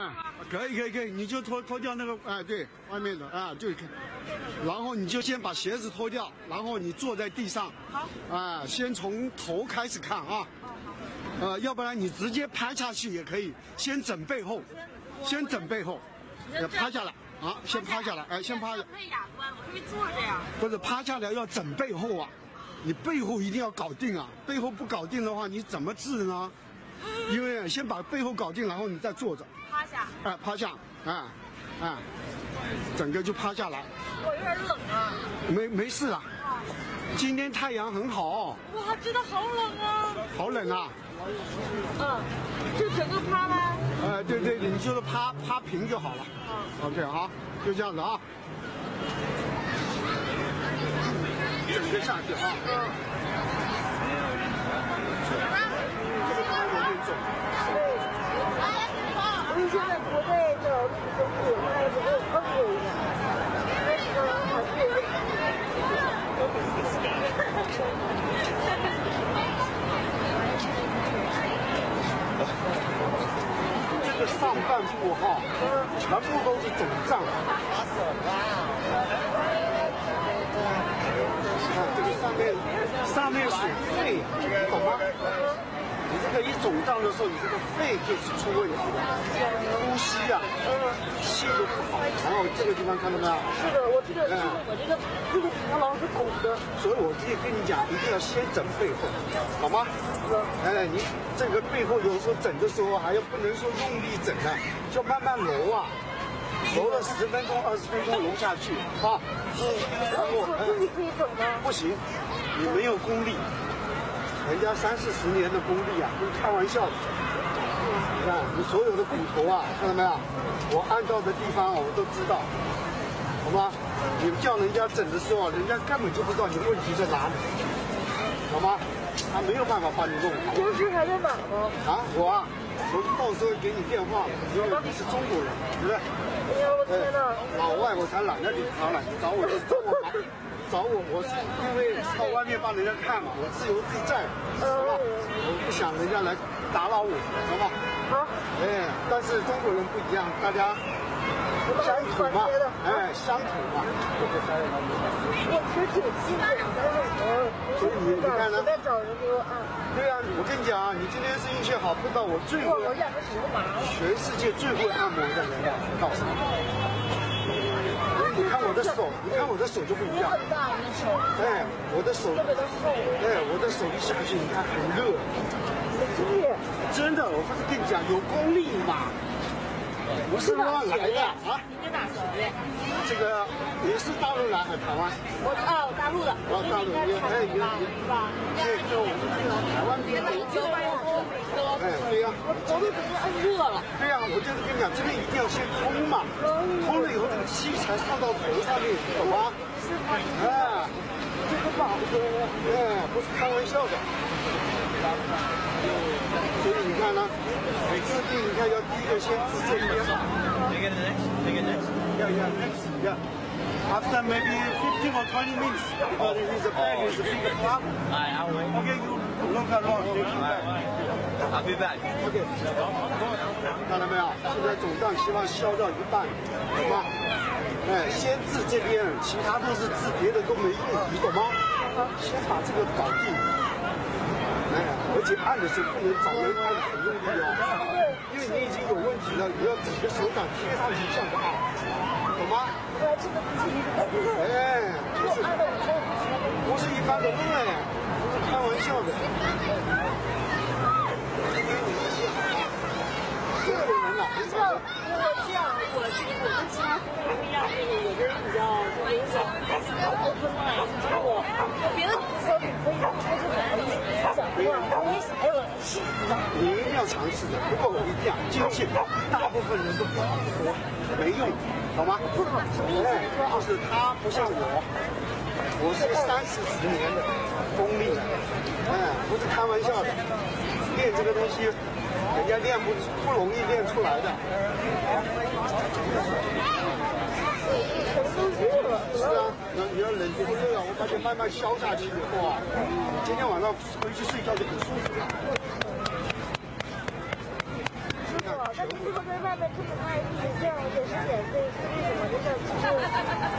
啊，可以可以可以，你就脱脱掉那个，哎，对，外面的啊，就可以。然后你就先把鞋子脱掉，然后你坐在地上，好，啊，先从头开始看啊，呃，要不然你直接趴下去也可以，先整背后，先整背后，要趴下来啊，先趴下来，哎，先趴下，配哑关，我可以坐着呀。不是趴下来要整背后啊，你背后一定要搞定啊，背后不搞定的话，你怎么治呢？因为先把背后搞定，然后你再坐着，趴下，哎，趴下，哎，哎，整个就趴下来，我有点冷啊。没没事啊。今天太阳很好，哇，真的好冷啊。好冷啊！嗯，就整个趴吗？哎，对对，你就是趴趴平就好了。OK，好，就这样子啊。整个下去啊。现在国内的那个中国它也没有碰过一样，那个还是有点。这个上半部哈，全部都是肿胀。看这个上面，上面属肺，你懂吗？你这个一肿胀的时候，你这个肺就是出问题了，呼吸啊，气都不好。然后这个地方看到没有？是的，我这个这个我这个这个螳螂是拱的，所以我可以跟你讲，一定要先整背后，好吗？哎，你这个背后有时候整的时候还要不能说用力整啊，就慢慢揉啊，揉了十分钟、二十分钟揉下去啊。嗯，然后我自己可以整吗？不行，你没有功力，人家三四十年的功力啊，不是开玩笑的。你看你所有的骨头啊，看到没有？我按到的地方啊，我都知道，好吗？你叫人家整的时候啊，人家根本就不知道你问题在哪里，好吗？他没有办法帮你弄好。平时还在哪吗？啊，我啊，我到时候给你电话，因为你是中国人，对不对？哎呀，我天哪！老外我才懒得理他了，你找我就找我麻找我，我是因为到外面帮人家看嘛，我自由自在，是吧？我不想人家来打扰我，好吧？好，哎，但是中国人不一样，大家乡土嘛，哎，乡土嘛。我其实挺兴奋的，但是我所以你你看呢在找人给我按，对啊，我跟你讲啊，你今天是运气好，碰到我最会我我两个手麻。全世界最会按摩的人，告诉你。你看我的手，你看我的手就不一样。很大，你的手哎，我的手，特别的厚。哎，我的手一下去，你看很热，真的，我不是跟你讲有功力嘛，我是乱来的啊。你哪学的？这个你是大陆来还是台湾？我哦，大陆的。哦，大陆的哎也也是吧？对，就我们这个台湾边的。就外公哎，对呀、我都被人按热了。对呀、我就是跟你讲，这边一定要先通嘛，通了以后这个气才上到头上面，懂吗？哎，这个保护，哎，不是开玩笑的。所以你看呢，每次病你看要第一个先治这 next. Yeah, yeah, next, yeah. After maybe 15 or 20 minutes, because it is a bag, it's a big problem. Alright, I'll wait. Okay, you look around, take it back. I'll be back. OK，看到没有？现在肿胀希望消掉一半，懂吗？哎，先治这边，其他都是治别的都没用，你懂吗？先把这个搞定。哎，而且按的时候不能找人按的很用力哦，因为你已经有问题了，你要整个手掌贴上去这样按，懂吗？不是一个不是哎，不是不是一般的乱，不是开玩笑的。今天你运气好啊，中国我这样，我这个我跟其他中国人不一样，有的。人比较就是有点 open mind，就是我别的。小女可以，不是很容易讲话，容易还有。你一定要尝试的，不过我一定要坚信，大部分人都，没用，好吗？哎，就是他不像我，我是三四十年的。功力了，哎，不是开玩笑的。练这个东西，人家练不不容易练出来的。是啊，你要你要冷静热啊，我把你慢慢消下去以后啊，今天晚上回去睡觉就很舒服了。师傅，但是如果在外面这么卖力，这样也是免费，是为什么？这个就是都会比较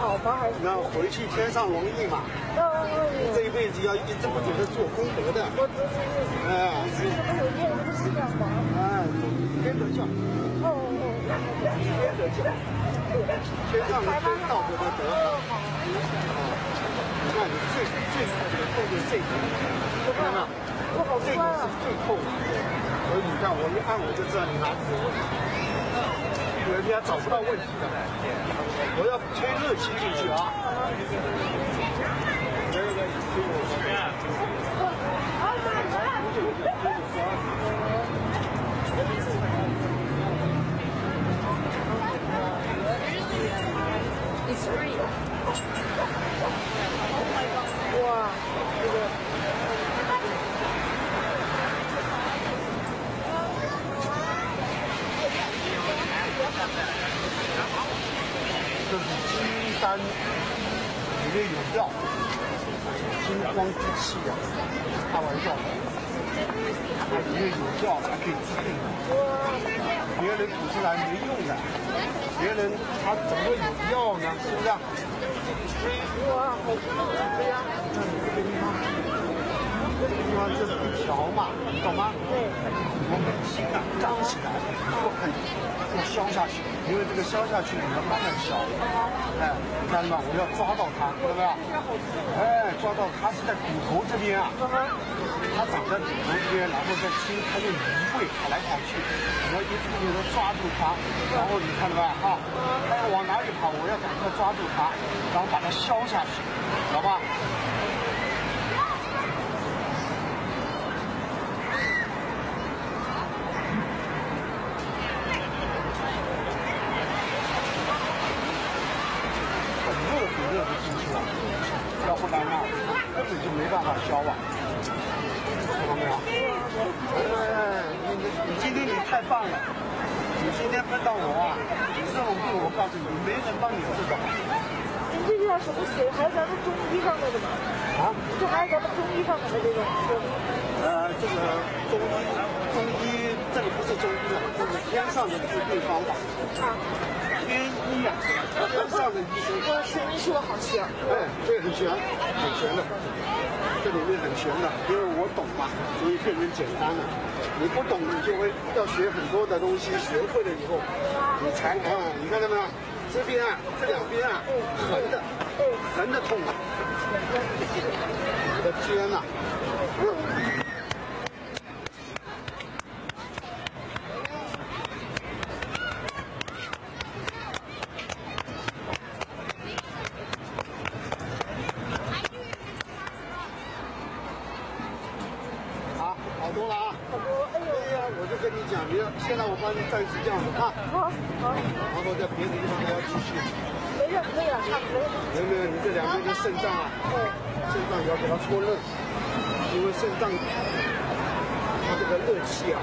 好吧？还是？那回去天上容易嘛？哦哦这一辈子要一直不停的做功德的，我只是哎是什么有念这个信仰吗？哎，天德教，哦哦哦，天德教，天上的天，道德的德。你看你最最痛的这一点，看到没有？我好这个酸啊是！最痛的，所以你看我一按我就知道你哪里有问题，人家找不到问题的。我要推热气进去啊。It's free. 哇，这个这是金丹，里面有药，金光之气啊，开玩笑的，它里面有药才可以治病的，别人吐出来没用的，别人他怎么有药呢？是不是？哇，好对呀、那你这个地方，这个地方就是一条嘛，懂吗？对，我们心啊张起来，不可以要消下去，因为这个消下去你要慢慢消。哎，看到吗？我要抓到它，对不对？哎，抓到它是在骨头这边啊，它长在骨头这边，然后再轻，它就移位跑来跑去，我要一步一步地抓住它，然后你看到没有哈？它要往哪里跑，我要赶快抓住它，然后把它消下去，知道吧？很热很热的进去了，要不然呢，根本就没办法消啊，看到没有？哎，你你你今天你太棒了，你今天碰到我啊，你这没人帮你治的您这个叫什么水？还是咱们中医上面的吗？啊。这还是咱们中医上面的这种水呃，这个中医，中医这个不是中医了，这是天上的治病方法，啊？天医啊，天上的医生。我水医说好像。哎，这个很全，很全的，这里面很全的，因为我懂嘛，所以变成简单了。你不懂，你就会要学很多的东西，学会了以后，你才啊，你看到没有？这边啊，这两边啊，横的，横的痛啊！我的天呐好多了啊！好多，哎呦，哎呀，我就跟你讲，你要现在我帮你暂时这样子啊，好，好，然后在别的地方还要继续。没事，可以了，差不多。没有没有，你这两边的肾脏啊，肾脏也要给它搓热，因为肾脏它这个热气啊，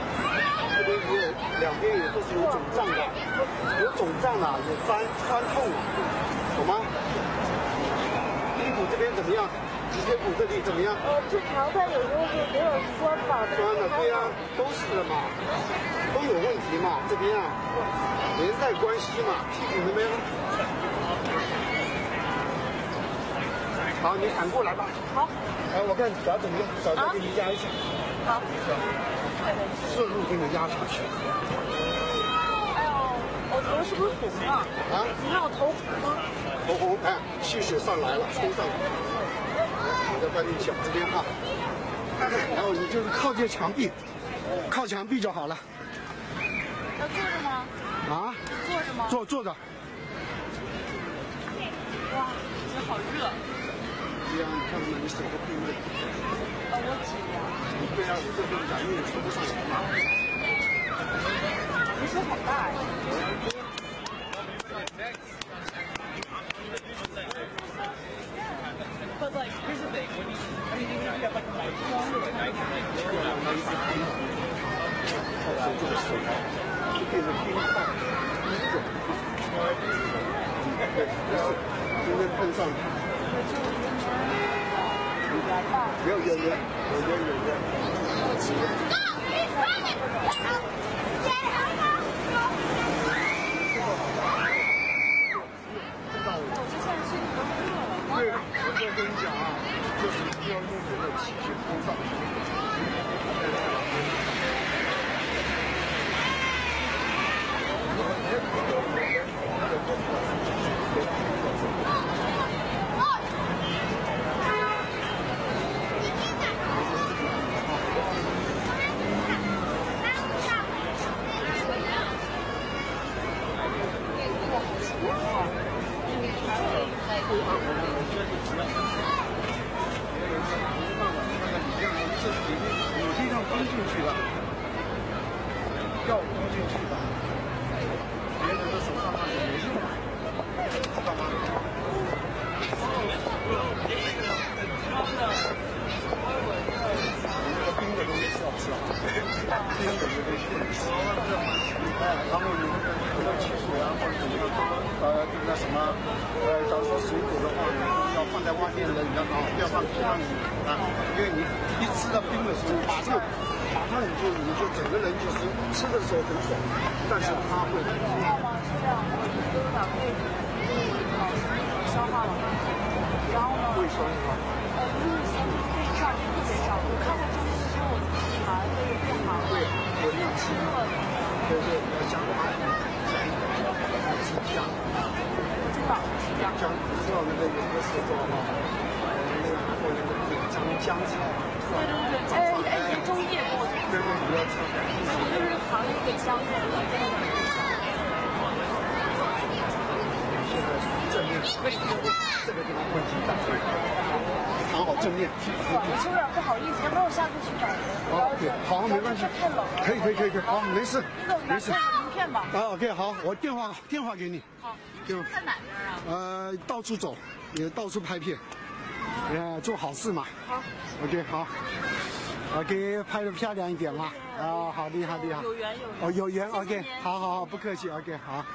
这边也有两边也都是有肿胀的，有肿胀啊，有酸酸痛啊，懂吗？屁股这边怎么样？脊椎骨这里怎么样？呃，正常，但有时候就有点酸吧。酸的，对呀、都是的嘛，都有问题嘛，这边啊，连带关系嘛，屁股那边。好，你反过来吧。好，哎，我看脚怎么样？脚再给你压一下，好。顺路给你压上去。哎呦，我头是不是红了？啊，你看我头红吗？头红，哎，气血上来了，冲上来了。我再帮你脚这边哈，然后你就是靠近墙壁，靠墙壁就好了。要坐着吗？啊，坐着吗？坐坐着。哇，这好热。对呀，你看到没？你手都冰的。呃，我紧呀。对呀，我这边感应也说不上来嘛。你手好大呀。But like, here's the thing. When you, I mean, even if you have like a microphone or a microphone, you still have like 靠手这个手啊，我跟你讲啊，就是一定要用人的气血通常都是很足的。但是呢，我，放冰箱里啊，因为你一吃到冰的时候，马上马上你就你就整个人就是吃的时候很爽，但是它会知道吗？是这样，就是把胃老是消化了，然后呢，胃酸是吧？呃，不是三对上特别上，我看过中医之后，我立马胃也变好了，我没有吃过的，就是要姜花鸡姜，我知道是这样。姜知道那个有个时候哈，呃那个或者那对对对，哎哎，中医也跟我讲，对对不要吃。就是旁一个姜在里面，跟那个姜。正面，这个地方问题大，躺好正面。我有点不好意思，要不然我下次去找人。好，OK，好，没关系太冷了。可以可以可以可以，好，没事没事这。个名片吧。啊，OK，好，我电话电话给你。好，在哪边啊？呃，到处走，也到处拍片，呃，做好事嘛。好，OK，好，OK，拍的漂亮一点嘛。啊，好厉害厉害。有缘有缘。哦，有缘，OK，好好好，不客气，OK，好。